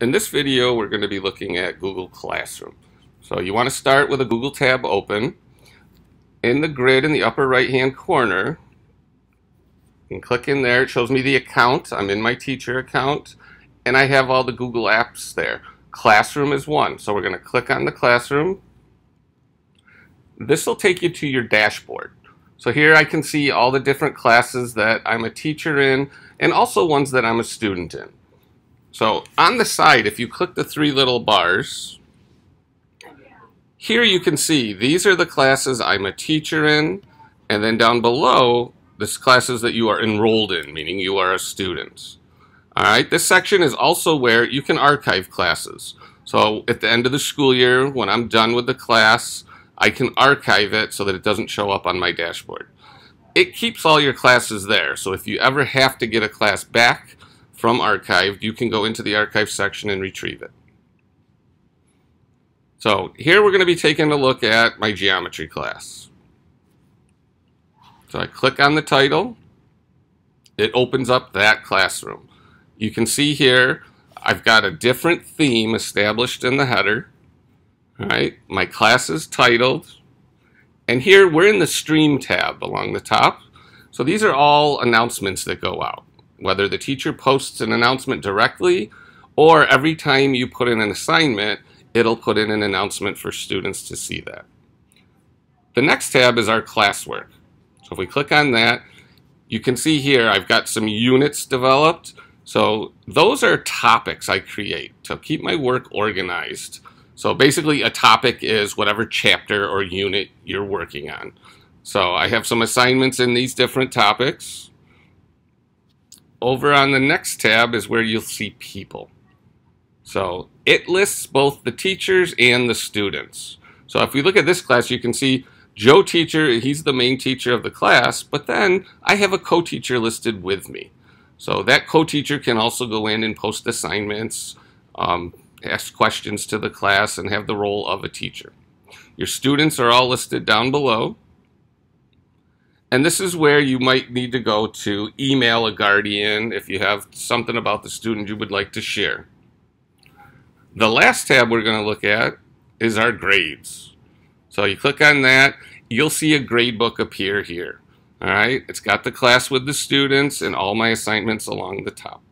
In this video, we're going to be looking at Google Classroom. So you want to start with a Google tab open. In the grid in the upper right hand corner, and click in there. It shows me the account. I'm in my teacher account, and I have all the Google apps there. Classroom is one, so we're going to click on the Classroom. This will take you to your dashboard. So here I can see all the different classes that I'm a teacher in, and also ones that I'm a student in. So on the side, if you click the three little bars, here you can see these are the classes I'm a teacher in, and then down below, this classes that you are enrolled in, meaning you are a student. All right, this section is also where you can archive classes. So at the end of the school year, when I'm done with the class, I can archive it so that it doesn't show up on my dashboard. It keeps all your classes there, so if you ever have to get a class back, from archived, you can go into the archive section and retrieve it. So here we're going to be taking a look at my geometry class. So I click on the title. It opens up that classroom. You can see here I've got a different theme established in the header. All right, my class is titled. And here we're in the stream tab along the top. So these are all announcements that go out whether the teacher posts an announcement directly or every time you put in an assignment, it'll put in an announcement for students to see that. The next tab is our classwork. So if we click on that, you can see here I've got some units developed. So those are topics I create to keep my work organized. So basically a topic is whatever chapter or unit you're working on. So I have some assignments in these different topics. Over on the next tab is where you'll see people. So it lists both the teachers and the students. So if we look at this class, you can see Joe teacher, he's the main teacher of the class, but then I have a co-teacher listed with me. So that co-teacher can also go in and post assignments, um, ask questions to the class, and have the role of a teacher. Your students are all listed down below. And this is where you might need to go to email a guardian if you have something about the student you would like to share. The last tab we're going to look at is our grades. So you click on that, you'll see a gradebook appear here. All right, it's got the class with the students and all my assignments along the top.